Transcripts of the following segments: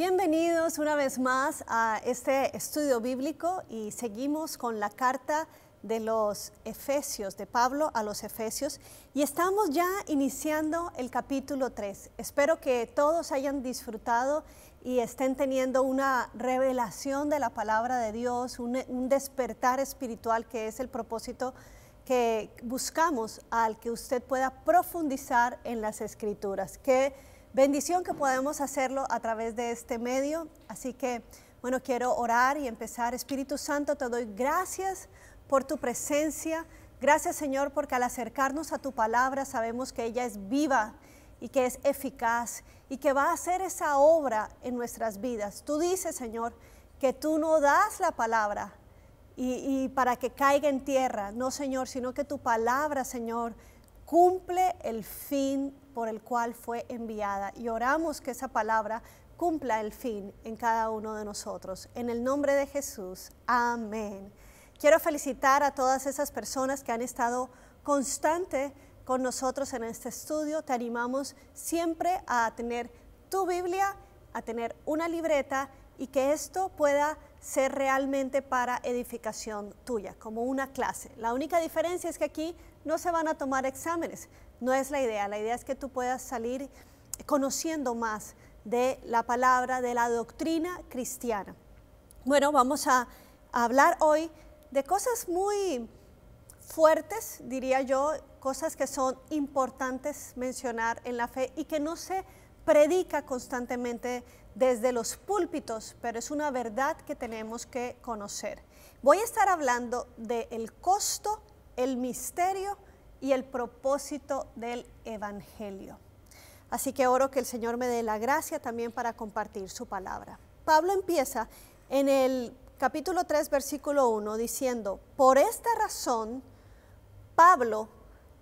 Bienvenidos una vez más a este estudio bíblico y seguimos con la carta de los Efesios, de Pablo a los Efesios, y estamos ya iniciando el capítulo 3. Espero que todos hayan disfrutado y estén teniendo una revelación de la palabra de Dios, un, un despertar espiritual que es el propósito que buscamos al que usted pueda profundizar en las escrituras. Que bendición que podemos hacerlo a través de este medio. Así que, bueno, quiero orar y empezar. Espíritu Santo, te doy gracias por tu presencia. Gracias, Señor, porque al acercarnos a tu palabra sabemos que ella es viva y que es eficaz y que va a hacer esa obra en nuestras vidas. Tú dices, Señor, que tú no das la palabra y, para que caiga en tierra, no, Señor, sino que tu palabra, Señor, cumple el fin por el cual fue enviada. Y oramos que esa palabra cumpla el fin en cada uno de nosotros. En el nombre de Jesús. Amén. Quiero felicitar a todas esas personas que han estado constante con nosotros en este estudio. Te animamos siempre a tener tu Biblia, a tener una libreta y que esto pueda ser realmente para edificación tuya, como una clase. La única diferencia es que aquí no se van a tomar exámenes, no es la idea, la idea es que tú puedas salir conociendo más de la palabra, de la doctrina cristiana. Bueno, vamos a, hablar hoy de cosas muy fuertes, diría yo, cosas que son importantes mencionar en la fe y que no se predica constantemente desde los púlpitos, pero es una verdad que tenemos que conocer. Voy a estar hablando del costo, el misterio y el propósito del Evangelio. Así que oro que el Señor me dé la gracia también para compartir su palabra. Pablo empieza en el capítulo 3, versículo 1, diciendo, por esta razón, Pablo,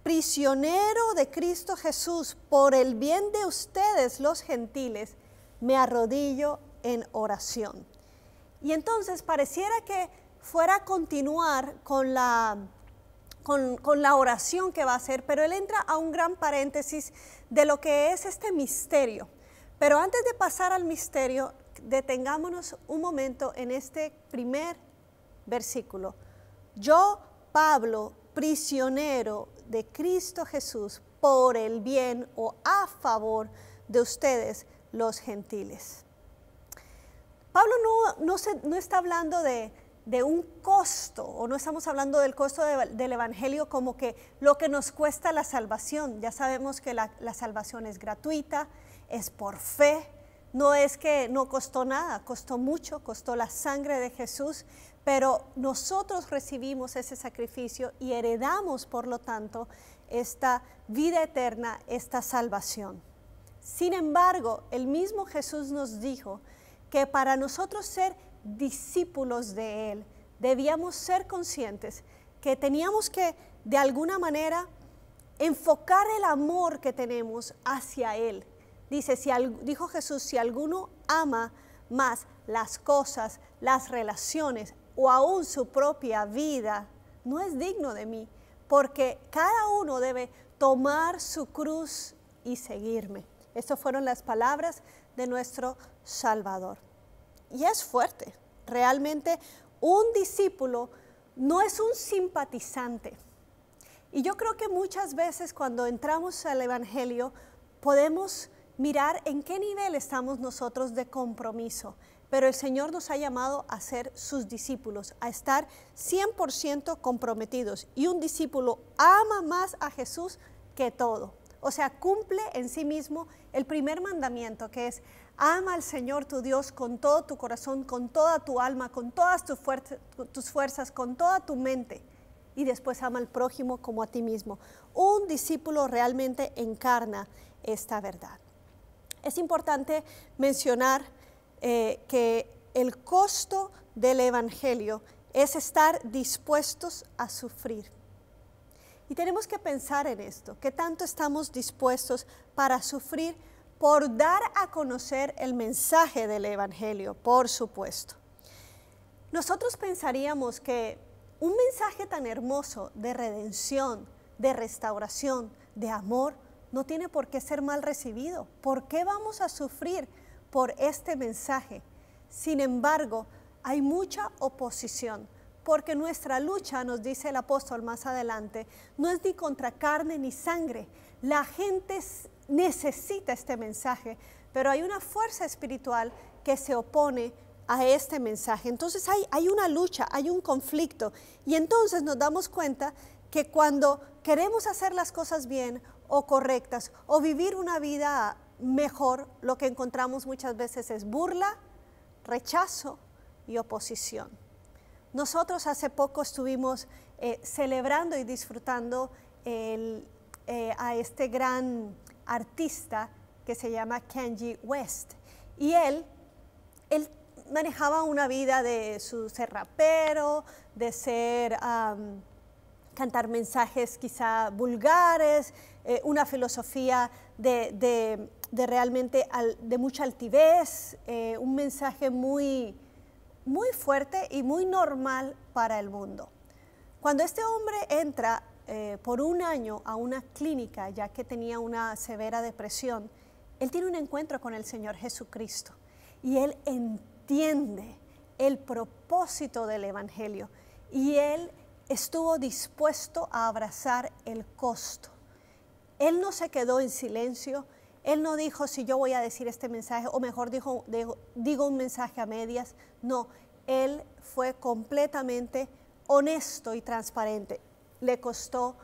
prisionero de Cristo Jesús, por el bien de ustedes los gentiles, me arrodillo en oración. Y entonces pareciera que fuera a continuar con la, con, con, la oración que va a hacer, pero él entra a un gran paréntesis de lo que es este misterio. Pero antes de pasar al misterio, detengámonos un momento en este primer versículo. Yo, Pablo, prisionero de Cristo Jesús, por el bien o a favor de ustedes, los gentiles. Pablo no, no, se, no está hablando de, de, un costo, o no estamos hablando del costo de, del Evangelio como que lo que nos cuesta la salvación. Ya sabemos que la, la salvación es gratuita, es por fe, no es que no costó nada, costó mucho, costó la sangre de Jesús, pero nosotros recibimos ese sacrificio y heredamos, por lo tanto, esta vida eterna, esta salvación. Sin embargo, el mismo Jesús nos dijo que para nosotros ser discípulos de Él, debíamos ser conscientes que teníamos que, de alguna manera, enfocar el amor que tenemos hacia Él. Dice, si, dijo Jesús, si alguno ama más las cosas, las relaciones o aún su propia vida, no es digno de mí, porque cada uno debe tomar su cruz y seguirme. Estas fueron las palabras de nuestro Salvador. Y es fuerte. Realmente un discípulo no es un simpatizante. Y yo creo que muchas veces cuando entramos al Evangelio podemos mirar en qué nivel estamos nosotros de compromiso. Pero el Señor nos ha llamado a ser sus discípulos, a estar 100% comprometidos. Y un discípulo ama más a Jesús que todo. O sea, cumple en sí mismo el primer mandamiento que es ama al Señor tu Dios con todo tu corazón, con toda tu alma, con todas tus, tus fuerzas, con toda tu mente. Y después ama al prójimo como a ti mismo. Un discípulo realmente encarna esta verdad. Es importante mencionar eh, que el costo del Evangelio es estar dispuestos a sufrir. Y tenemos que pensar en esto, que tanto estamos dispuestos para sufrir por dar a conocer el mensaje del Evangelio, por supuesto. Nosotros pensaríamos que un mensaje tan hermoso de redención, de restauración, de amor, no tiene por qué ser mal recibido. ¿Por qué vamos a sufrir por este mensaje. Sin embargo, hay mucha oposición, porque nuestra lucha, nos dice el apóstol más adelante, no es ni contra carne ni sangre. La gente necesita este mensaje, pero hay una fuerza espiritual que se opone a este mensaje. Entonces hay, hay una lucha, hay un conflicto. Y entonces nos damos cuenta que cuando queremos hacer las cosas bien o correctas o vivir una vida mejor, lo que encontramos muchas veces es burla, rechazo y oposición. Nosotros hace poco estuvimos eh, celebrando y disfrutando eh, a este gran artista que se llama Kenji West. Y él, él manejaba una vida de su ser rapero, de ser cantar mensajes quizá vulgares, eh, una filosofía de, realmente de mucha altivez, eh, un mensaje muy, muy fuerte y muy normal para el mundo. Cuando este hombre entra eh, por un año a una clínica, ya que tenía una severa depresión, él tiene un encuentro con el Señor Jesucristo y él entiende el propósito del Evangelio y él estuvo dispuesto a abrazar el costo. Él no se quedó en silencio, él no dijo si yo voy a decir este mensaje o mejor dijo, digo un mensaje a medias, no, él fue completamente honesto y transparente. Le costó,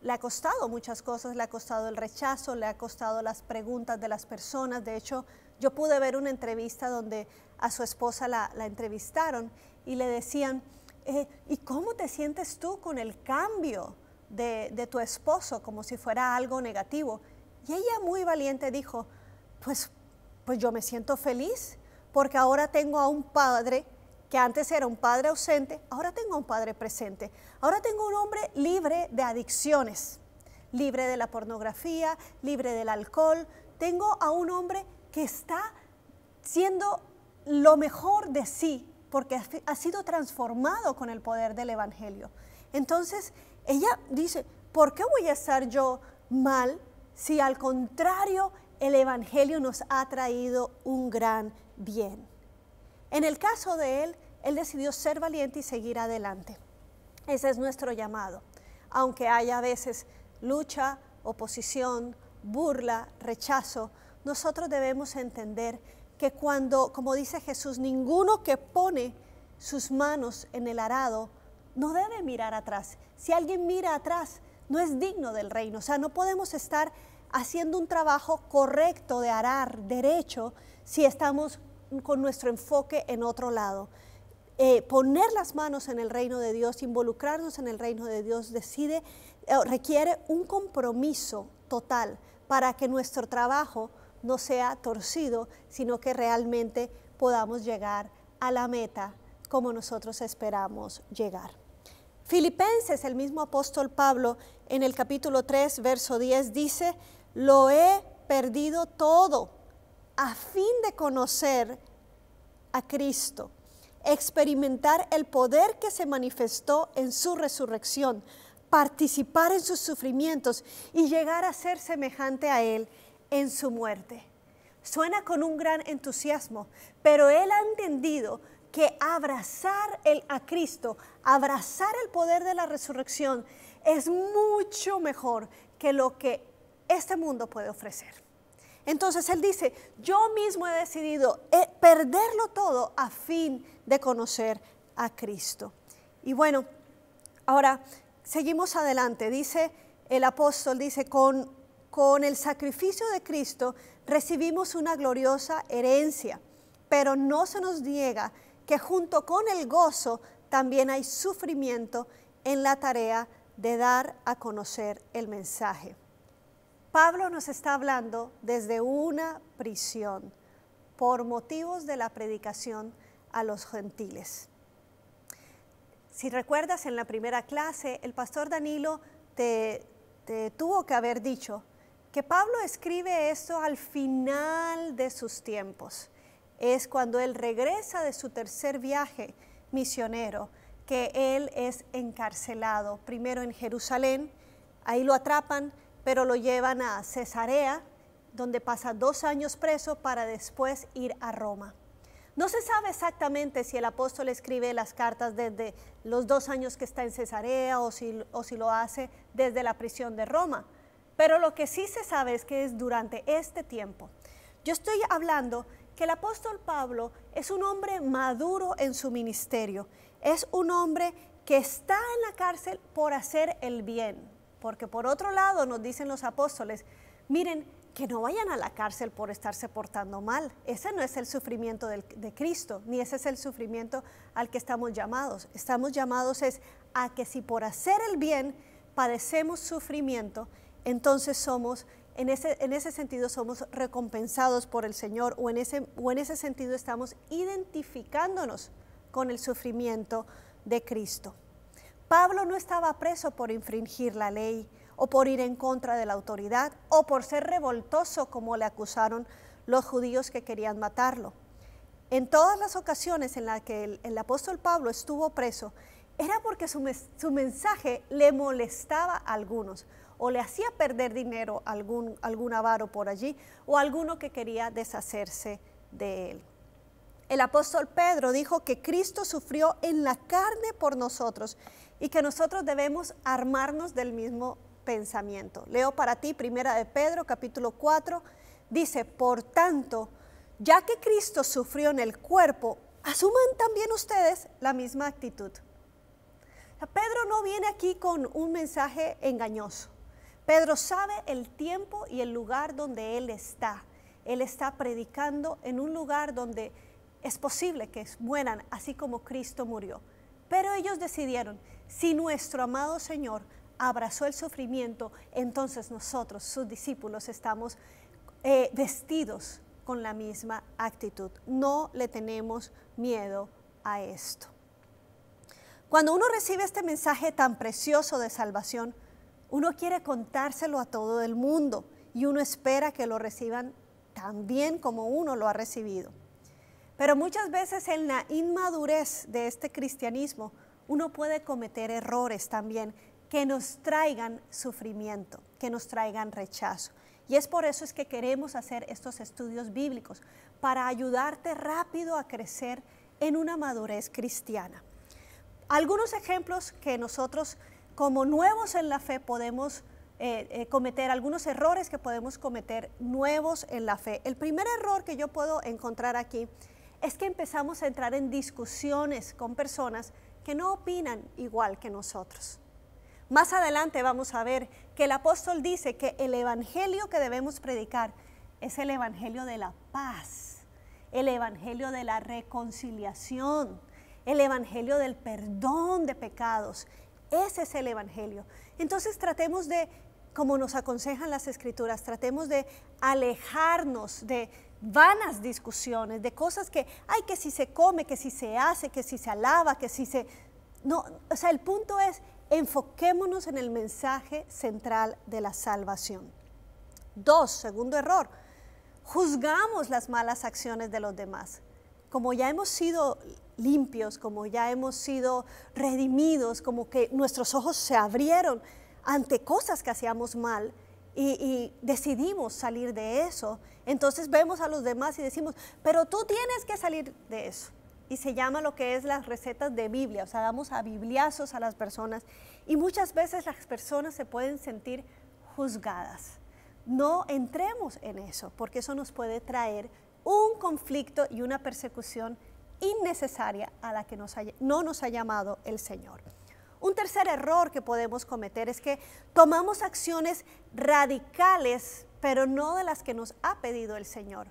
le ha costado muchas cosas, le ha costado el rechazo, le ha costado las preguntas de las personas. De hecho, yo pude ver una entrevista donde a su esposa la, entrevistaron y le decían, eh, ¿y cómo te sientes tú con el cambio de, tu esposo como si fuera algo negativo? Y ella muy valiente dijo, pues, pues yo me siento feliz porque ahora tengo a un padre que antes era un padre ausente, ahora tengo un padre presente. Ahora tengo un hombre libre de adicciones, libre de la pornografía, libre del alcohol. Tengo a un hombre que está siendo lo mejor de sí porque ha sido transformado con el poder del Evangelio. Entonces, ella dice, ¿por qué voy a estar yo mal si al contrario el Evangelio nos ha traído un gran bien? En el caso de él, él decidió ser valiente y seguir adelante. Ese es nuestro llamado. Aunque haya a veces lucha, oposición, burla, rechazo, nosotros debemos entender que cuando, como dice Jesús, ninguno que pone sus manos en el arado no debe mirar atrás. Si alguien mira atrás, no es digno del reino. O sea, no podemos estar haciendo un trabajo correcto de arar derecho si estamos con nuestro enfoque en otro lado. Eh, poner las manos en el reino de Dios, involucrarnos en el reino de Dios, decide, eh, requiere un compromiso total para que nuestro trabajo no sea torcido, sino que realmente podamos llegar a la meta como nosotros esperamos llegar. Filipenses, el mismo apóstol Pablo, en el capítulo 3, verso 10, dice, lo he perdido todo a fin de conocer a Cristo, experimentar el poder que se manifestó en su resurrección, participar en sus sufrimientos y llegar a ser semejante a Él en su muerte. Suena con un gran entusiasmo, pero él ha entendido que abrazar a Cristo, abrazar el poder de la resurrección, es mucho mejor que lo que este mundo puede ofrecer. Entonces él dice, yo mismo he decidido eh, perderlo todo a fin de conocer a Cristo. Y bueno, ahora seguimos adelante. Dice el apóstol, dice, con con el sacrificio de Cristo recibimos una gloriosa herencia, pero no se nos niega que junto con el gozo también hay sufrimiento en la tarea de dar a conocer el mensaje. Pablo nos está hablando desde una prisión por motivos de la predicación a los gentiles. Si recuerdas en la primera clase, el pastor Danilo te, te tuvo que haber dicho que Pablo escribe esto al final de sus tiempos. Es cuando él regresa de su tercer viaje misionero, que él es encarcelado, primero en Jerusalén, ahí lo atrapan, pero lo llevan a Cesarea, donde pasa dos años preso para después ir a Roma. No se sabe exactamente si el apóstol escribe las cartas desde los dos años que está en Cesarea o si, o si lo hace desde la prisión de Roma, pero lo que sí se sabe es que es durante este tiempo. Yo estoy hablando que el apóstol Pablo es un hombre maduro en su ministerio, es un hombre que está en la cárcel por hacer el bien, porque por otro lado nos dicen los apóstoles, miren, que no vayan a la cárcel por estarse portando mal. Ese no es el sufrimiento de Cristo, ni ese es el sufrimiento al que estamos llamados. Estamos llamados es a que si por hacer el bien padecemos sufrimiento, entonces somos, en ese, en ese sentido somos recompensados por el Señor o en, ese, o en ese sentido estamos identificándonos con el sufrimiento de Cristo. Pablo no estaba preso por infringir la ley, o por ir en contra de la autoridad o por ser revoltoso como le acusaron los judíos que querían matarlo. En todas las ocasiones en las que el, apóstol Pablo estuvo preso, era porque su, mensaje le molestaba a algunos o le hacía perder dinero a algún, algún avaro por allí o alguno que quería deshacerse de él. El apóstol Pedro dijo que Cristo sufrió en la carne por nosotros y que nosotros debemos armarnos del mismo pensamiento. Leo para ti, primera de Pedro, capítulo 4, dice, por tanto, ya que Cristo sufrió en el cuerpo, asuman también ustedes la misma actitud. Pedro no viene aquí con un mensaje engañoso. Pedro sabe el tiempo y el lugar donde él está. Él está predicando en un lugar donde es posible que mueran así como Cristo murió. Pero ellos decidieron, si nuestro amado Señor abrazó el sufrimiento, entonces nosotros, sus discípulos, estamos eh, vestidos con la misma actitud. No le tenemos miedo a esto. Cuando uno recibe este mensaje tan precioso de salvación, uno quiere contárselo a todo el mundo y uno espera que lo reciban tan bien como uno lo ha recibido. Pero muchas veces en la inmadurez de este cristianismo, uno puede cometer errores también que nos traigan sufrimiento, que nos traigan rechazo. Y es por eso es que queremos hacer estos estudios bíblicos, para ayudarte rápido a crecer en una madurez cristiana. Algunos ejemplos que nosotros como nuevos en la fe podemos eh, eh, cometer, algunos errores que podemos cometer nuevos en la fe. El primer error que yo puedo encontrar aquí es que empezamos a entrar en discusiones con personas que no opinan igual que nosotros. Más adelante vamos a ver que el apóstol dice que el evangelio que debemos predicar es el evangelio de la paz, el evangelio de la reconciliación, el evangelio del perdón de pecados. Ese es el evangelio. Entonces tratemos de, como nos aconsejan las escrituras, tratemos de alejarnos de vanas discusiones, de cosas que, ay, que si se come, que si se hace, que si se alaba, que si se... No, o sea, el punto es enfoquémonos en el mensaje central de la salvación. Dos, segundo error, juzgamos las malas acciones de los demás. Como ya hemos sido limpios, como ya hemos sido redimidos, como que nuestros ojos se abrieron ante cosas que hacíamos mal y, y, decidimos salir de eso, entonces vemos a los demás y decimos, pero tú tienes que salir de eso y se llama lo que es las recetas de Biblia, o sea, damos a bibliazos a las personas y muchas veces las personas se pueden sentir juzgadas. No entremos en eso, porque eso nos puede traer un conflicto y una persecución innecesaria a la que no nos ha llamado el Señor. Un tercer error que podemos cometer es que tomamos acciones radicales, pero no de las que nos ha pedido el Señor.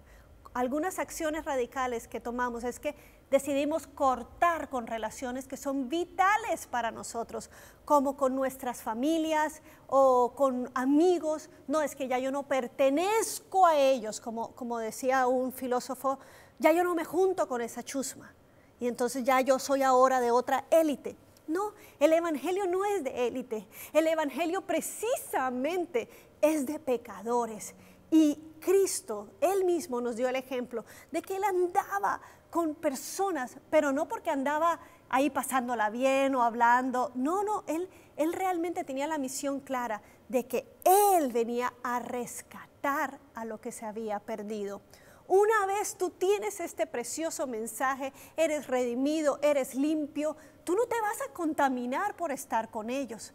Algunas acciones radicales que tomamos es que decidimos cortar con relaciones que son vitales para nosotros, como con nuestras familias o con amigos. No, es que ya yo no pertenezco a ellos, como, como decía un filósofo, ya yo no me junto con esa chusma. Y entonces ya yo soy ahora de otra élite. No, el Evangelio no es de élite. El Evangelio precisamente es de pecadores. Y Cristo, Él mismo nos dio el ejemplo de que Él andaba con personas, pero no porque andaba ahí pasándola bien o hablando. No, no, él, él realmente tenía la misión clara de que Él venía a rescatar a lo que se había perdido. Una vez tú tienes este precioso mensaje, eres redimido, eres limpio, tú no te vas a contaminar por estar con ellos.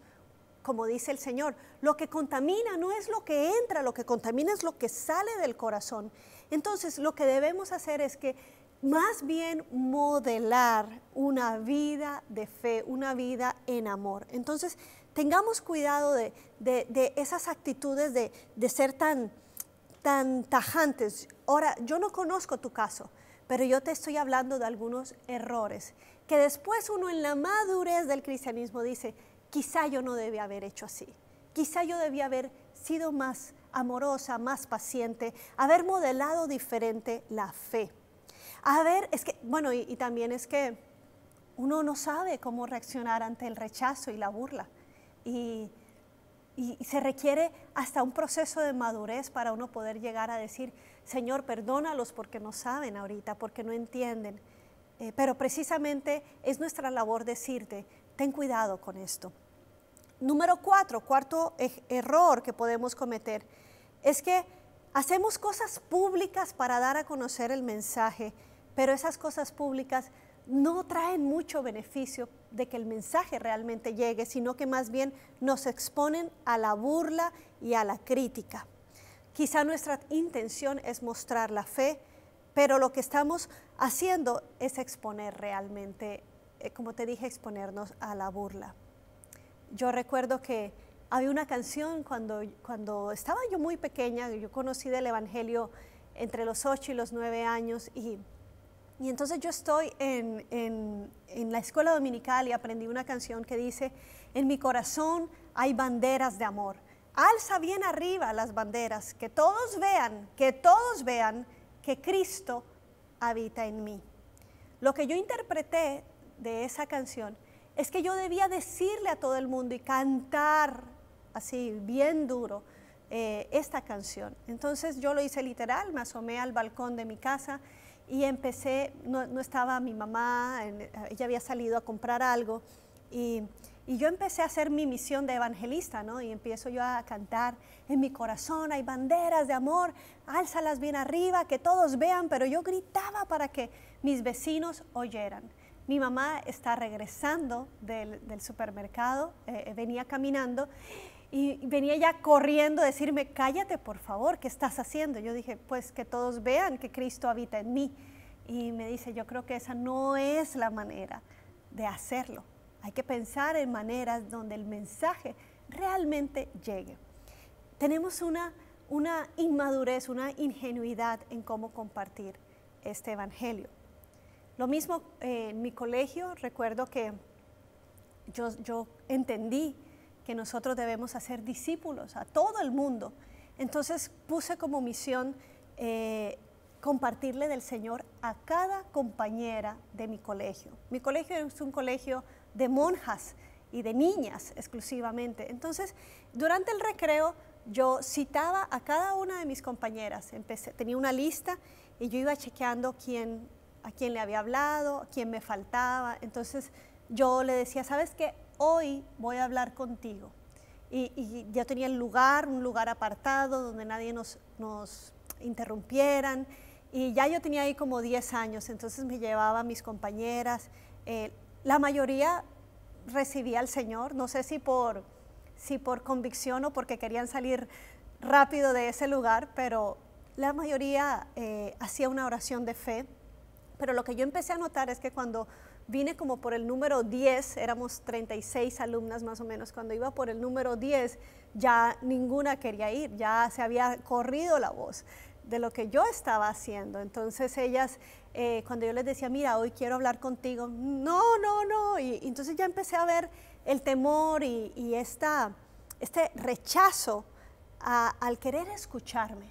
Como dice el Señor, lo que contamina no es lo que entra, lo que contamina es lo que sale del corazón. Entonces, lo que debemos hacer es que más bien modelar una vida de fe, una vida en amor. Entonces, tengamos cuidado de, esas actitudes de, ser tan, tan tajantes. Ahora, yo no conozco tu caso, pero yo te estoy hablando de algunos errores que después uno en la madurez del cristianismo dice, quizá yo no debía haber hecho así, quizá yo debía haber sido más amorosa, más paciente, haber modelado diferente la fe. A ver, es que, bueno, y, también es que uno no sabe cómo reaccionar ante el rechazo y la burla. Y, y, se requiere hasta un proceso de madurez para uno poder llegar a decir, Señor, perdónalos porque no saben ahorita, porque no entienden. Eh, pero precisamente es nuestra labor decirte, ten cuidado con esto. Número cuatro, cuarto error que podemos cometer, es que hacemos cosas públicas para dar a conocer el mensaje pero esas cosas públicas no traen mucho beneficio de que el mensaje realmente llegue, sino que más bien nos exponen a la burla y a la crítica. Quizá nuestra intención es mostrar la fe, pero lo que estamos haciendo es exponer realmente, eh, como te dije, exponernos a la burla. Yo recuerdo que había una canción cuando, cuando estaba yo muy pequeña, yo conocí del Evangelio entre los ocho y los nueve años y y entonces yo estoy en, la escuela dominical y aprendí una canción que dice, en mi corazón hay banderas de amor. Alza bien arriba las banderas, que todos vean, que todos vean que Cristo habita en mí. Lo que yo interpreté de esa canción es que yo debía decirle a todo el mundo y cantar así bien duro eh, esta canción. Entonces yo lo hice literal, me asomé al balcón de mi casa y empecé, no, estaba mi mamá, ella había salido a comprar algo y, yo empecé a hacer mi misión de evangelista, ¿no? Y empiezo yo a cantar, en mi corazón hay banderas de amor, álzalas bien arriba, que todos vean, pero yo gritaba para que mis vecinos oyeran. Mi mamá está regresando del, supermercado, eh, venía caminando y venía ya corriendo a decirme, cállate por favor, ¿qué estás haciendo? Yo dije, pues que todos vean que Cristo habita en mí. Y me dice, yo creo que esa no es la manera de hacerlo. Hay que pensar en maneras donde el mensaje realmente llegue. Tenemos una, una inmadurez, una ingenuidad en cómo compartir este Evangelio. Lo mismo eh, en mi colegio, recuerdo que yo, yo entendí que nosotros debemos hacer discípulos a todo el mundo. Entonces puse como misión eh, compartirle del Señor a cada compañera de mi colegio. Mi colegio es un colegio de monjas y de niñas exclusivamente. Entonces, durante el recreo yo citaba a cada una de mis compañeras. Empecé, tenía una lista y yo iba chequeando quién, a quién le había hablado, quién me faltaba. Entonces yo le decía, ¿sabes qué? Hoy voy a hablar contigo. Y, ya tenía el lugar, un lugar apartado donde nadie nos, nos interrumpieran. Y ya yo tenía ahí como 10 años, entonces me llevaba a mis compañeras. Eh, la mayoría recibía al Señor, no sé si por, si por convicción o porque querían salir rápido de ese lugar, pero la mayoría eh, hacía una oración de fe. Pero lo que yo empecé a notar es que cuando vine como por el número 10, éramos 36 alumnas más o menos, cuando iba por el número 10 ya ninguna quería ir, ya se había corrido la voz de lo que yo estaba haciendo. Entonces ellas, eh, cuando yo les decía, mira, hoy quiero hablar contigo, no, no, no, y, entonces ya empecé a ver el temor y, esta, este rechazo al querer escucharme.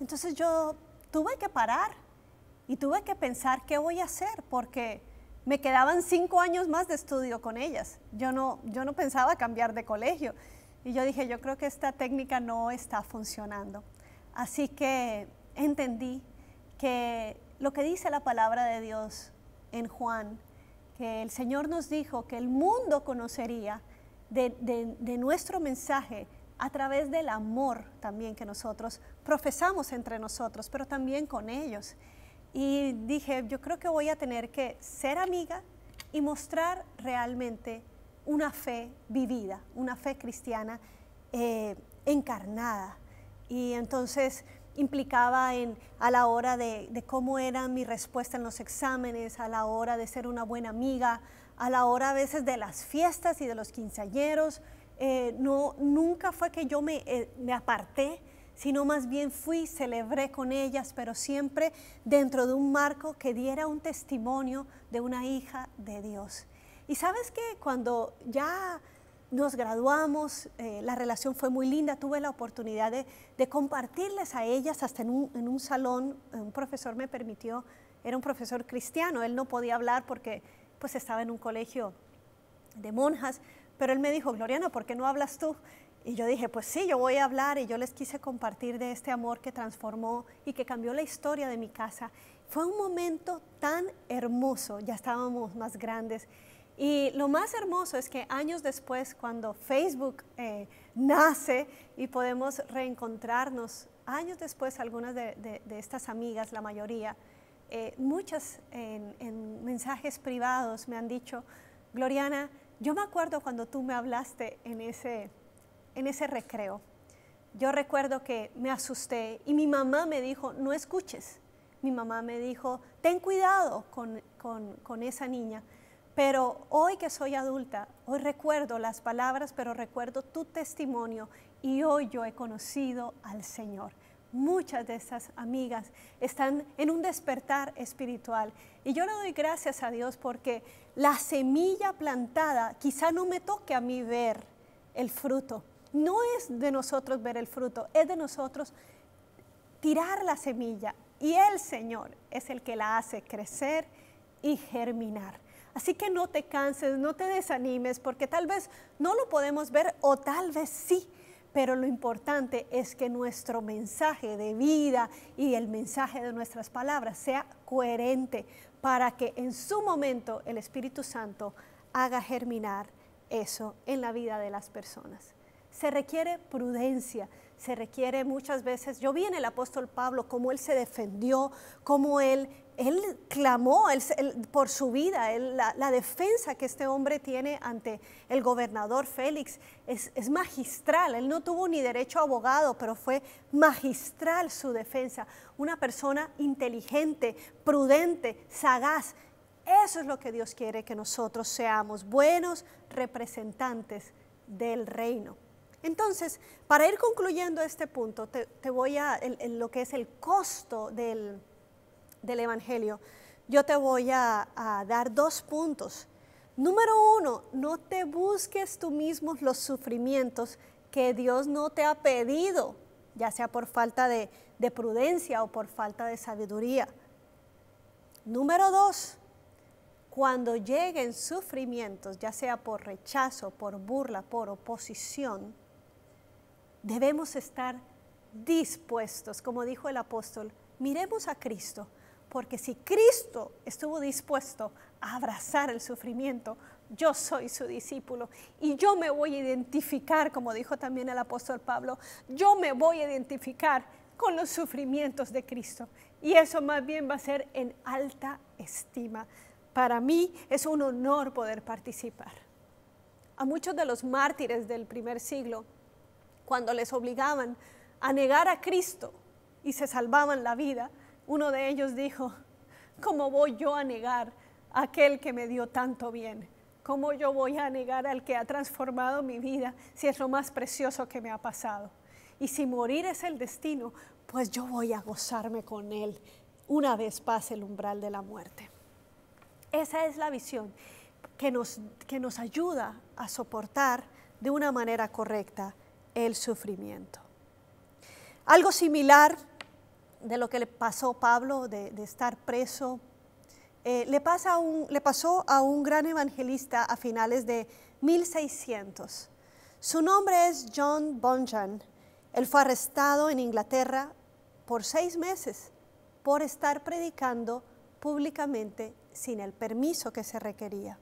Entonces yo tuve que parar y tuve que pensar qué voy a hacer, porque me quedaban cinco años más de estudio con ellas. Yo no, yo no pensaba cambiar de colegio. Y yo dije, yo creo que esta técnica no está funcionando. Así que entendí que lo que dice la palabra de Dios en Juan, que el Señor nos dijo que el mundo conocería de, de nuestro mensaje a través del amor también que nosotros profesamos entre nosotros, pero también con ellos. Y dije, yo creo que voy a tener que ser amiga y mostrar realmente una fe vivida, una fe cristiana eh, encarnada. Y entonces implicaba en, a la hora de, cómo era mi respuesta en los exámenes, a la hora de ser una buena amiga, a la hora a veces de las fiestas y de los quinceañeros. Eh, no, nunca fue que yo me, eh, me aparté, sino más bien fui, celebré con ellas, pero siempre dentro de un marco que diera un testimonio de una hija de Dios. Y sabes que cuando ya nos graduamos, eh, la relación fue muy linda, tuve la oportunidad de, compartirles a ellas hasta en un, salón, un profesor me permitió, era un profesor cristiano, él no podía hablar porque pues estaba en un colegio de monjas, pero él me dijo, Gloriana, ¿por qué no hablas tú? Y yo dije, pues sí, yo voy a hablar y yo les quise compartir de este amor que transformó y que cambió la historia de mi casa. Fue un momento tan hermoso, ya estábamos más grandes y lo más hermoso es que años después, cuando Facebook eh, nace y podemos reencontrarnos, años después algunas de, estas amigas, la mayoría, eh, muchas en, mensajes privados me han dicho, Gloriana, yo me acuerdo cuando tú me hablaste en ese, en ese recreo. Yo recuerdo que me asusté y mi mamá me dijo, no escuches. Mi mamá me dijo, ten cuidado con, con esa niña pero hoy que soy adulta, hoy recuerdo las palabras, pero recuerdo tu testimonio y hoy yo he conocido al Señor. Muchas de estas amigas están en un despertar espiritual y yo le doy gracias a Dios porque la semilla plantada quizá no me toque a mí ver el fruto. No es de nosotros ver el fruto, es de nosotros tirar la semilla y el Señor es el que la hace crecer y germinar. Así que no te canses, no te desanimes, porque tal vez no lo podemos ver o tal vez sí, pero lo importante es que nuestro mensaje de vida y el mensaje de nuestras palabras sea coherente para que en su momento el Espíritu Santo haga germinar eso en la vida de las personas. Se requiere prudencia, se requiere muchas veces, yo vi en el apóstol Pablo cómo él se defendió, cómo él él clamó por su vida, la, defensa que este hombre tiene ante el gobernador Félix es, magistral. Él no tuvo ni derecho a abogado, pero fue magistral su defensa. Una persona inteligente, prudente, sagaz. Eso es lo que Dios quiere que nosotros seamos, buenos representantes del reino. Entonces, para ir concluyendo este punto, te, voy a lo que es el costo del del Evangelio, yo te voy a, dar dos puntos. Número uno, no te busques tú mismo los sufrimientos que Dios no te ha pedido, ya sea por falta de, de prudencia o por falta de sabiduría. Número dos, cuando lleguen sufrimientos, ya sea por rechazo, por burla, por oposición, debemos estar dispuestos, como dijo el apóstol, miremos a Cristo, porque si Cristo estuvo dispuesto a abrazar el sufrimiento, yo soy su discípulo y yo me voy a identificar, como dijo también el apóstol Pablo, yo me voy a identificar con los sufrimientos de Cristo. Y eso más bien va a ser en alta estima. Para mí es un honor poder participar. A muchos de los mártires del primer siglo, cuando les obligaban a negar a Cristo y se salvaban la vida, uno de ellos dijo, ¿cómo voy yo a negar a aquel que me dio tanto bien? ¿Cómo yo voy a negar al que ha transformado mi vida si es lo más precioso que me ha pasado? Y si morir es el destino, pues yo voy a gozarme con él una vez pase el umbral de la muerte. Esa es la visión que nos, que nos ayuda a soportar de una manera correcta el sufrimiento. Algo similar de lo que le pasó a Pablo, de, estar preso. Eh, le, pasa le pasó a un gran evangelista a finales de 1600. Su nombre es John Bunyan. Él fue arrestado en Inglaterra por seis meses por estar predicando públicamente sin el permiso que se requería.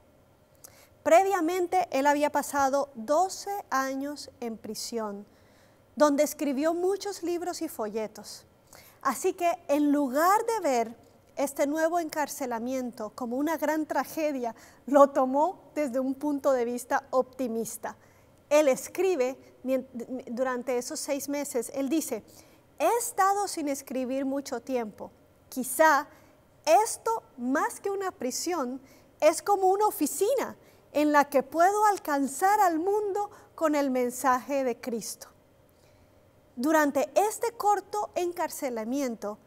Previamente él había pasado 12 años en prisión donde escribió muchos libros y folletos. Así que en lugar de ver este nuevo encarcelamiento como una gran tragedia, lo tomó desde un punto de vista optimista. Él escribe durante esos seis meses, él dice, he estado sin escribir mucho tiempo. Quizá esto, más que una prisión, es como una oficina en la que puedo alcanzar al mundo con el mensaje de Cristo. Durante este corto encarcelamiento,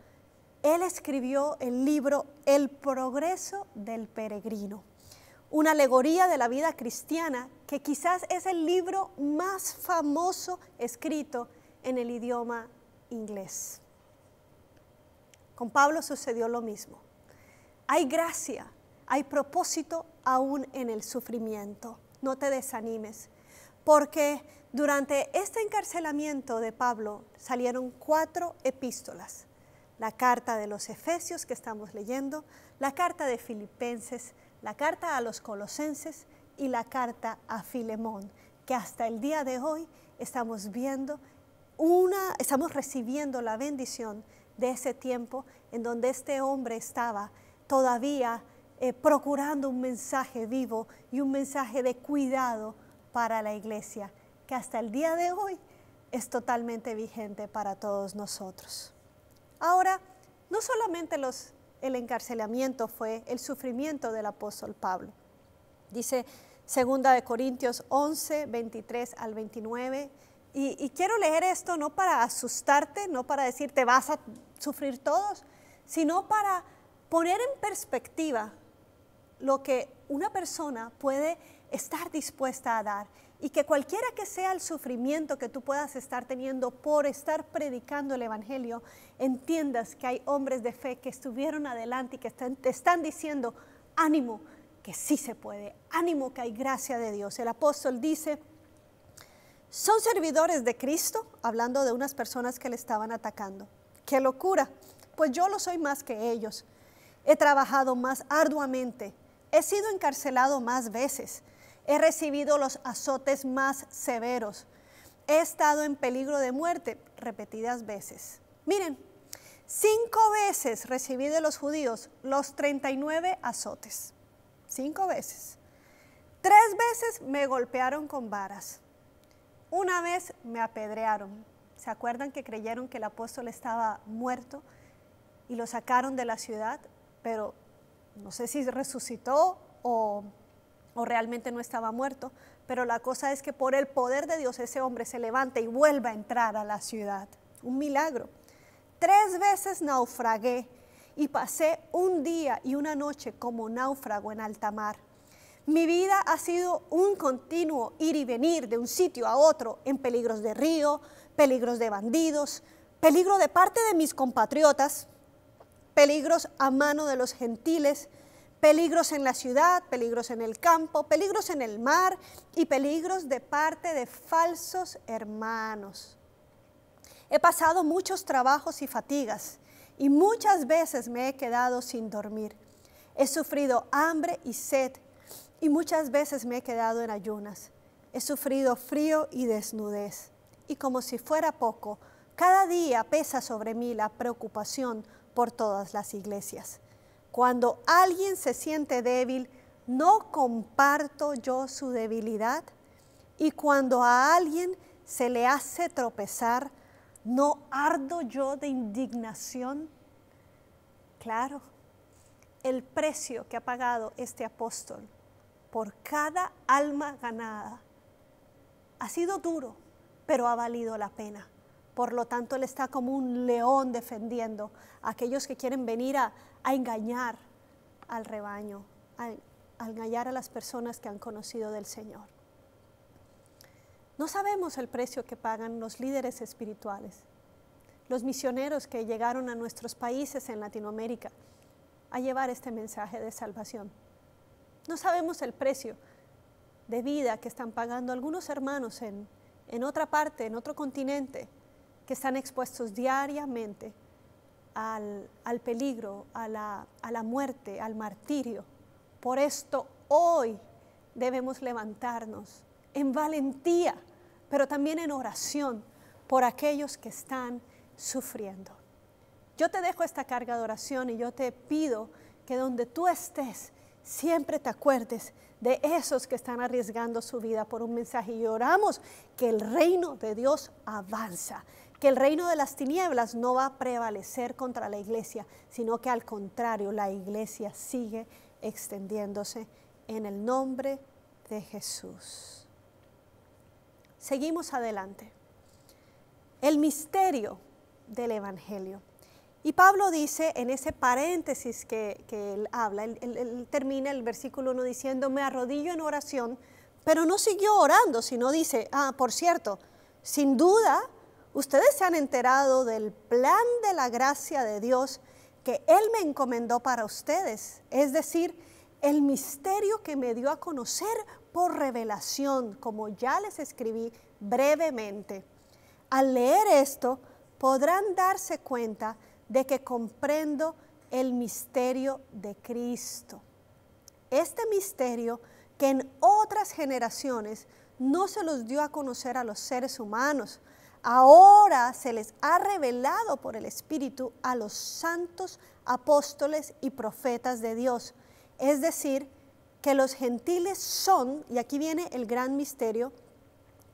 él escribió el libro El progreso del peregrino, una alegoría de la vida cristiana que quizás es el libro más famoso escrito en el idioma inglés. Con Pablo sucedió lo mismo. Hay gracia, hay propósito aún en el sufrimiento. No te desanimes, porque durante este encarcelamiento de Pablo salieron cuatro epístolas. La carta de los Efesios que estamos leyendo, la carta de Filipenses, la carta a los Colosenses y la carta a Filemón, que hasta el día de hoy estamos viendo una, estamos recibiendo la bendición de ese tiempo en donde este hombre estaba todavía eh, procurando un mensaje vivo y un mensaje de cuidado para la iglesia, que hasta el día de hoy es totalmente vigente para todos nosotros. Ahora, no solamente los, el encarcelamiento fue el sufrimiento del apóstol Pablo. Dice segunda de Corintios 11, 23 al 29. Y, y quiero leer esto no para asustarte, no para decirte vas a sufrir todos, sino para poner en perspectiva lo que una persona puede estar dispuesta a dar y que cualquiera que sea el sufrimiento que tú puedas estar teniendo por estar predicando el Evangelio, entiendas que hay hombres de fe que estuvieron adelante y que te están diciendo, ánimo, que sí se puede, ánimo que hay gracia de Dios. El apóstol dice, son servidores de Cristo, hablando de unas personas que le estaban atacando. ¡Qué locura! Pues yo lo soy más que ellos. He trabajado más arduamente He sido encarcelado más veces. He recibido los azotes más severos. He estado en peligro de muerte repetidas veces. Miren, cinco veces recibí de los judíos los 39 azotes. Cinco veces. Tres veces me golpearon con varas. Una vez me apedrearon. ¿Se acuerdan que creyeron que el apóstol estaba muerto y lo sacaron de la ciudad? Pero no sé si resucitó o, realmente no estaba muerto, pero la cosa es que por el poder de Dios ese hombre se levanta y vuelve a entrar a la ciudad. Un milagro. Tres veces naufragué y pasé un día y una noche como náufrago en alta mar. Mi vida ha sido un continuo ir y venir de un sitio a otro en peligros de río, peligros de bandidos, peligro de parte de mis compatriotas, peligros a mano de los gentiles, peligros en la ciudad, peligros en el campo, peligros en el mar y peligros de parte de falsos hermanos. He pasado muchos trabajos y fatigas y muchas veces me he quedado sin dormir. He sufrido hambre y sed y muchas veces me he quedado en ayunas. He sufrido frío y desnudez. Y como si fuera poco, cada día pesa sobre mí la preocupación por todas las iglesias. Cuando alguien se siente débil, no comparto yo su debilidad. Y cuando a alguien se le hace tropezar, no ardo yo de indignación. Claro, el precio que ha pagado este apóstol por cada alma ganada ha sido duro, pero ha valido la pena. Por lo tanto, Él está como un león defendiendo a aquellos que quieren venir a, engañar al rebaño, a, engañar a las personas que han conocido del Señor. No sabemos el precio que pagan los líderes espirituales, los misioneros que llegaron a nuestros países en Latinoamérica a llevar este mensaje de salvación. No sabemos el precio de vida que están pagando algunos hermanos en, en otra parte, en otro continente, que están expuestos diariamente al, peligro, a la, a la muerte, al martirio. Por esto hoy debemos levantarnos en valentía, pero también en oración, por aquellos que están sufriendo. Yo te dejo esta carga de oración y yo te pido que donde tú estés, siempre te acuerdes de esos que están arriesgando su vida por un mensaje y oramos que el reino de Dios avanza, que el reino de las tinieblas no va a prevalecer contra la iglesia, sino que al contrario, la iglesia sigue extendiéndose en el nombre de Jesús. Seguimos adelante. El misterio del Evangelio. Y Pablo dice en ese paréntesis que, él habla, él, termina el versículo 1 diciendo, me arrodillo en oración, pero no siguió orando, sino dice, ah, por cierto, sin duda, ustedes se han enterado del plan de la gracia de Dios que Él me encomendó para ustedes, es decir, el misterio que me dio a conocer por revelación, como ya les escribí brevemente. Al leer esto, podrán darse cuenta de que comprendo el misterio de Cristo. Este misterio que en otras generaciones no se los dio a conocer a los seres humanos, ahora se les ha revelado por el Espíritu a los santos apóstoles y profetas de Dios. Es decir, que los gentiles son, y aquí viene el gran misterio,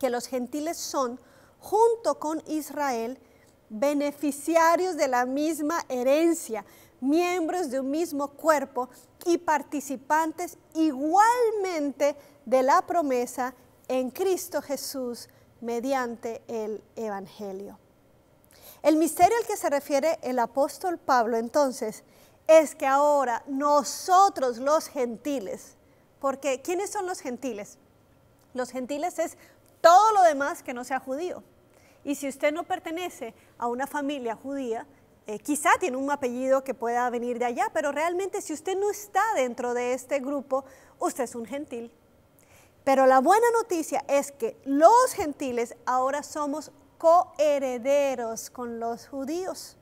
que los gentiles son, junto con Israel, beneficiarios de la misma herencia, miembros de un mismo cuerpo y participantes igualmente de la promesa en Cristo Jesús mediante el Evangelio. El misterio al que se refiere el apóstol Pablo entonces es que ahora nosotros los gentiles, porque ¿quiénes son los gentiles? Los gentiles es todo lo demás que no sea judío. Y si usted no pertenece a una familia judía, eh, quizá tiene un apellido que pueda venir de allá, pero realmente si usted no está dentro de este grupo, usted es un gentil. Pero la buena noticia es que los gentiles ahora somos coherederos con los judíos.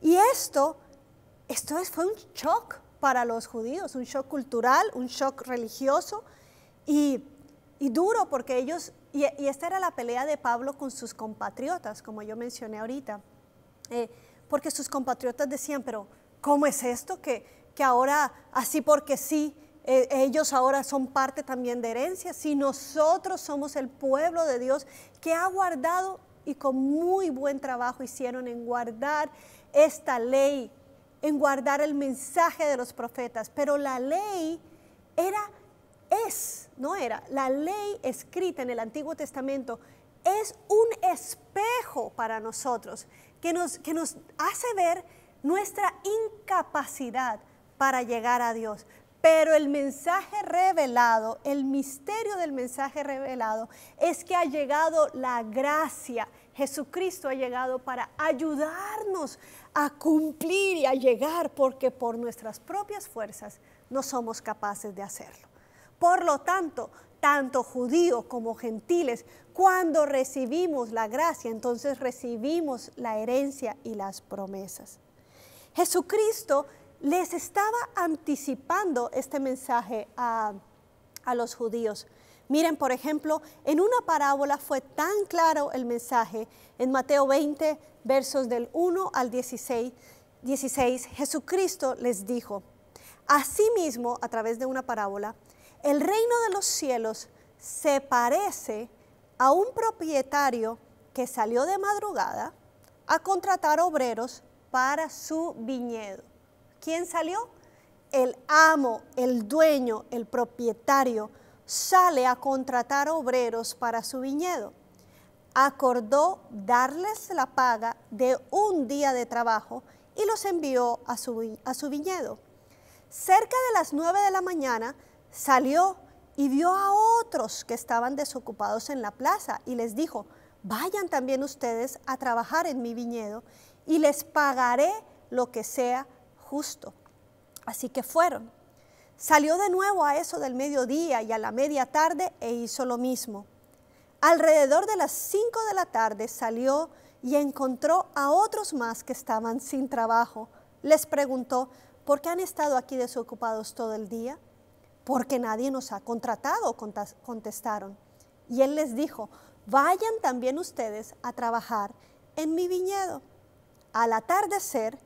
Y esto, esto fue un shock para los judíos, un shock cultural, un shock religioso y, y duro porque ellos y, esta era la pelea de Pablo con sus compatriotas, como yo mencioné ahorita. Eh, porque sus compatriotas decían, pero ¿cómo es esto? Que, que ahora, así porque sí, eh, ellos ahora son parte también de herencia. Si nosotros somos el pueblo de Dios que ha guardado y con muy buen trabajo hicieron en guardar esta ley, en guardar el mensaje de los profetas. Pero la ley era es, no era, la ley escrita en el Antiguo Testamento es un espejo para nosotros que nos, que nos hace ver nuestra incapacidad para llegar a Dios. Pero el mensaje revelado, el misterio del mensaje revelado es que ha llegado la gracia. Jesucristo ha llegado para ayudarnos a cumplir y a llegar porque por nuestras propias fuerzas no somos capaces de hacerlo. Por lo tanto, tanto judíos como gentiles, cuando recibimos la gracia, entonces recibimos la herencia y las promesas. Jesucristo les estaba anticipando este mensaje a, los judíos. Miren, por ejemplo, en una parábola fue tan claro el mensaje, en Mateo 20, versos del 1 al 16, 16 Jesucristo les dijo, asimismo, a través de una parábola, el reino de los cielos se parece a un propietario que salió de madrugada a contratar obreros para su viñedo. ¿Quién salió? El amo, el dueño, el propietario sale a contratar obreros para su viñedo. Acordó darles la paga de un día de trabajo y los envió a su, a su viñedo. Cerca de las nueve de la mañana, salió y vio a otros que estaban desocupados en la plaza y les dijo, vayan también ustedes a trabajar en mi viñedo y les pagaré lo que sea justo. Así que fueron. Salió de nuevo a eso del mediodía y a la media tarde e hizo lo mismo. Alrededor de las cinco de la tarde salió y encontró a otros más que estaban sin trabajo. Les preguntó, ¿por qué han estado aquí desocupados todo el día? porque nadie nos ha contratado, contestaron. Y él les dijo, vayan también ustedes a trabajar en mi viñedo. Al atardecer,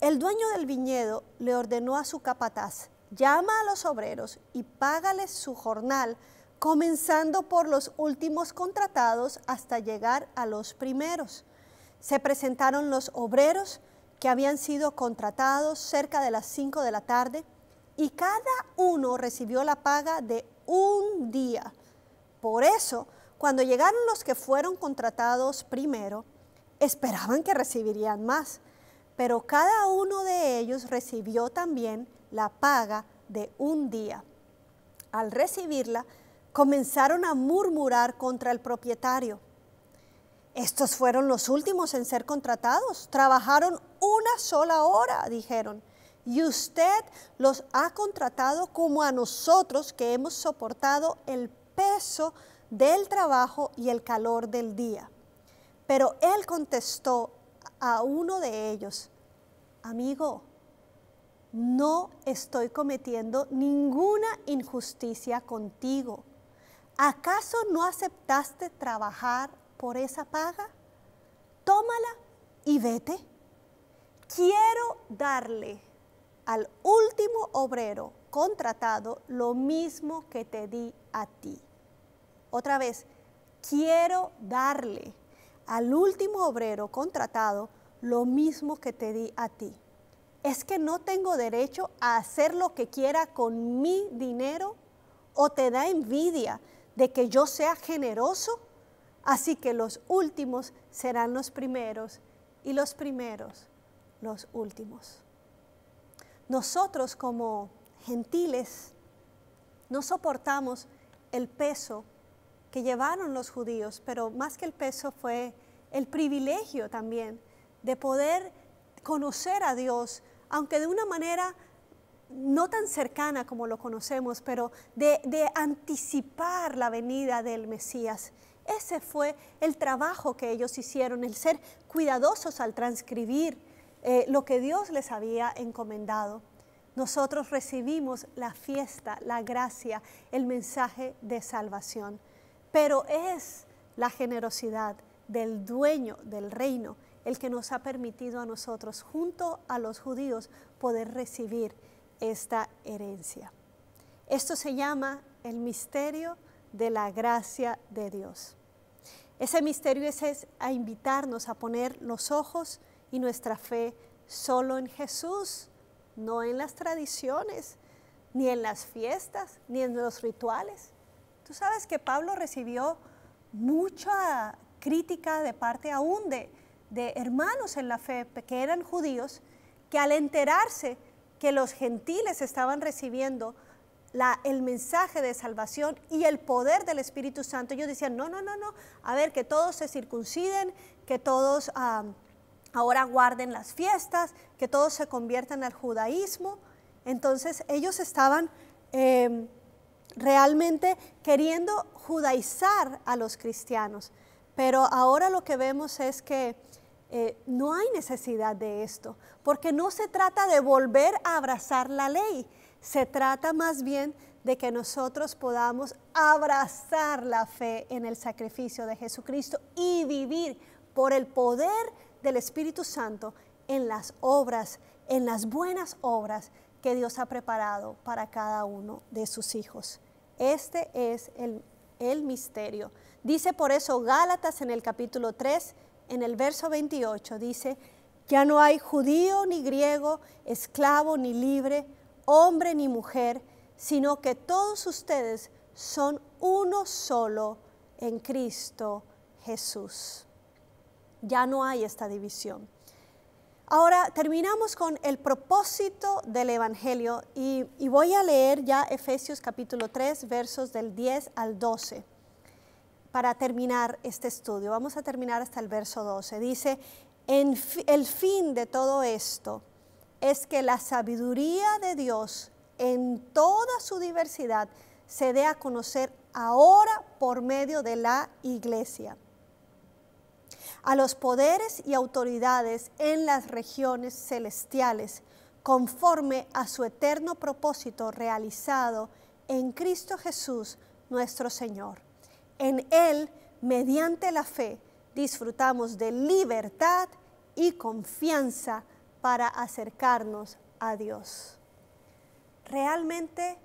el dueño del viñedo le ordenó a su capataz, llama a los obreros y págales su jornal, comenzando por los últimos contratados hasta llegar a los primeros. Se presentaron los obreros que habían sido contratados cerca de las 5 de la tarde y cada uno recibió la paga de un día. Por eso, cuando llegaron los que fueron contratados primero, esperaban que recibirían más pero cada uno de ellos recibió también la paga de un día. Al recibirla, comenzaron a murmurar contra el propietario. Estos fueron los últimos en ser contratados. Trabajaron una sola hora, dijeron. Y usted los ha contratado como a nosotros que hemos soportado el peso del trabajo y el calor del día. Pero él contestó a uno de ellos, amigo, no estoy cometiendo ninguna injusticia contigo. ¿Acaso no aceptaste trabajar por esa paga? Tómala y vete. Quiero darle al último obrero contratado lo mismo que te di a ti. Otra vez, quiero darle al último obrero contratado lo mismo que te di a ti. ¿Es que no tengo derecho a hacer lo que quiera con mi dinero? ¿O te da envidia de que yo sea generoso? Así que los últimos serán los primeros y los primeros los últimos. Nosotros como gentiles no soportamos el peso que llevaron los judíos, pero más que el peso fue el privilegio también de poder conocer a Dios, aunque de una manera no tan cercana como lo conocemos, pero de, anticipar la venida del Mesías. Ese fue el trabajo que ellos hicieron, el ser cuidadosos al transcribir eh, lo que Dios les había encomendado. Nosotros recibimos la fiesta, la gracia, el mensaje de salvación, pero es la generosidad del dueño del reino el que nos ha permitido a nosotros, junto a los judíos, poder recibir esta herencia. Esto se llama el misterio de la gracia de Dios. Ese misterio es, a invitarnos a poner los ojos y nuestra fe solo en Jesús, no en las tradiciones, ni en las fiestas, ni en los rituales. Tú sabes que Pablo recibió mucha crítica de parte aún de, de hermanos en la fe que eran judíos, que al enterarse que los gentiles estaban recibiendo el mensaje de salvación y el poder del Espíritu Santo, ellos decían, no, no, no, no, a ver, que todos se circunciden, que todos ahora guarden las fiestas, que todos se conviertan al judaísmo. Entonces ellos estaban em, realmente queriendo judaizar a los cristianos, pero ahora lo que vemos es que eh, no hay necesidad de esto, porque no se trata de volver a abrazar la ley, se trata más bien de que nosotros podamos abrazar la fe en el sacrificio de Jesucristo y vivir por el poder del Espíritu Santo en las obras, en las buenas obras que Dios ha preparado para cada uno de sus hijos. Este es el, el misterio. Dice por eso Gálatas en el capítulo 3, en el verso 28 dice, ya no hay judío ni griego, esclavo ni libre, hombre ni mujer, sino que todos ustedes son uno solo en Cristo Jesús. Ya no hay esta división. Ahora terminamos con el propósito del Evangelio y, y, voy a leer ya Efesios capítulo 3 versos del 10 al 12 para terminar este estudio. Vamos a terminar hasta el verso 12. Dice, el fin de todo esto es que la sabiduría de Dios en toda su diversidad se dé a conocer ahora por medio de la iglesia. A los poderes y autoridades en las regiones celestiales, conforme a su eterno propósito realizado en Cristo Jesús nuestro Señor en Él mediante la fe, disfrutamos de libertad y confianza para acercarnos a Dios. Realmente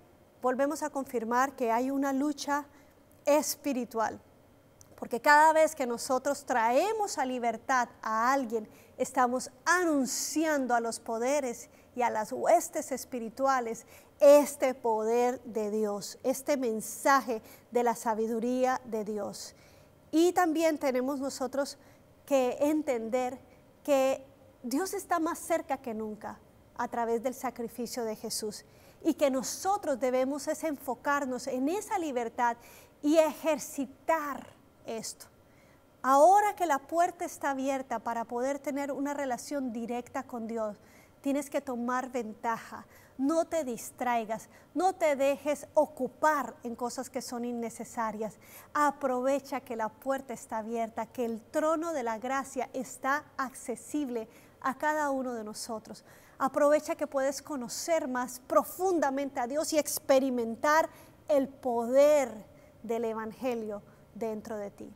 volvemos a confirmar que hay una lucha espiritual, porque cada vez que nosotros traemos a libertad a alguien, estamos anunciando a los poderes y a las huestes espirituales este poder de Dios, este mensaje de la sabiduría de Dios. Y también tenemos nosotros que entender que Dios está más cerca que nunca a través del sacrificio de Jesús y que nosotros debemos es enfocarnos en esa libertad y ejercitar esto. Ahora que la puerta está abierta para poder tener una relación directa con Dios, tienes que tomar ventaja. No te distraigas, no te dejes ocupar en cosas que son innecesarias. Aprovecha que la puerta está abierta, que el trono de la gracia está accesible a cada uno de nosotros. Aprovecha que puedes conocer más profundamente a Dios y experimentar el poder del Evangelio dentro de ti.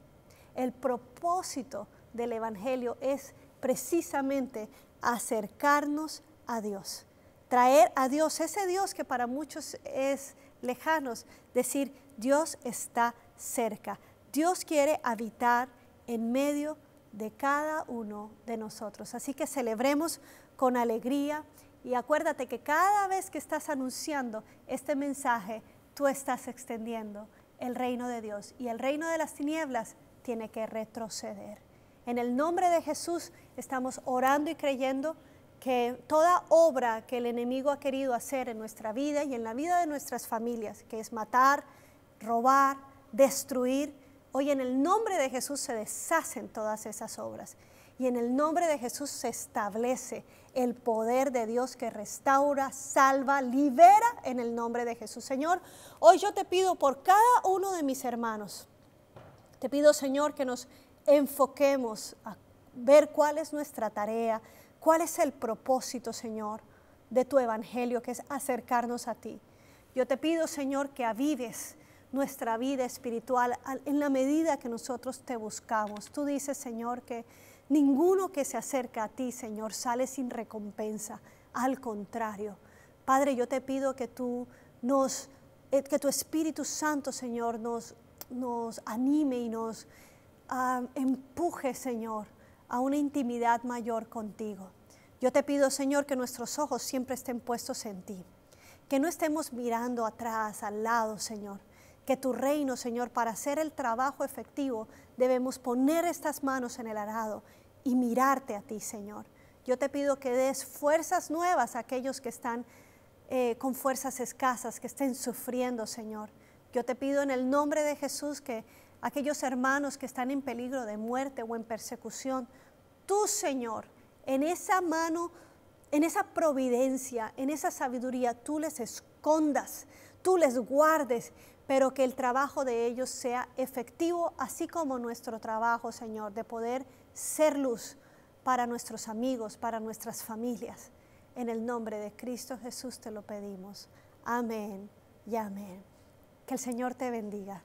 El propósito del Evangelio es precisamente acercarnos a Dios, traer a Dios, ese Dios que para muchos es lejano, decir, Dios está cerca. Dios quiere habitar en medio de cada uno de nosotros. Así que celebremos con alegría y acuérdate que cada vez que estás anunciando este mensaje, tú estás extendiendo el reino de Dios y el reino de las tinieblas tiene que retroceder. En el nombre de Jesús estamos orando y creyendo que toda obra que el enemigo ha querido hacer en nuestra vida y en la vida de nuestras familias, que es matar, robar, destruir, hoy en el nombre de Jesús se deshacen todas esas obras. Y en el nombre de Jesús se establece el poder de Dios que restaura, salva, libera en el nombre de Jesús. Señor, hoy yo te pido por cada uno de mis hermanos, te pido Señor que nos enfoquemos a ver cuál es nuestra tarea, cuál es el propósito, Señor, de tu evangelio, que es acercarnos a ti. Yo te pido, Señor, que avives nuestra vida espiritual en la medida que nosotros te buscamos. Tú dices, Señor, que ninguno que se acerca a ti, Señor, sale sin recompensa. Al contrario, Padre, yo te pido que tú nos, eh, que tu Espíritu Santo, Señor, nos, nos anime y nos empuje, Señor, a una intimidad mayor contigo. Yo te pido, Señor, que nuestros ojos siempre estén puestos en ti, que no estemos mirando atrás, al lado, Señor, que tu reino, Señor, para hacer el trabajo efectivo, debemos poner estas manos en el arado y mirarte a ti, Señor. Yo te pido que des fuerzas nuevas a aquellos que están eh, con fuerzas escasas, que estén sufriendo, Señor. Yo te pido en el nombre de Jesús que aquellos hermanos que están en peligro de muerte o en persecución, tú, Señor, en esa mano, en esa providencia, en esa sabiduría, tú les escondas, tú les guardes, pero que el trabajo de ellos sea efectivo, así como nuestro trabajo, Señor, de poder ser luz para nuestros amigos, para nuestras familias. En el nombre de Cristo Jesús te lo pedimos. Amén y amén. Que el Señor te bendiga.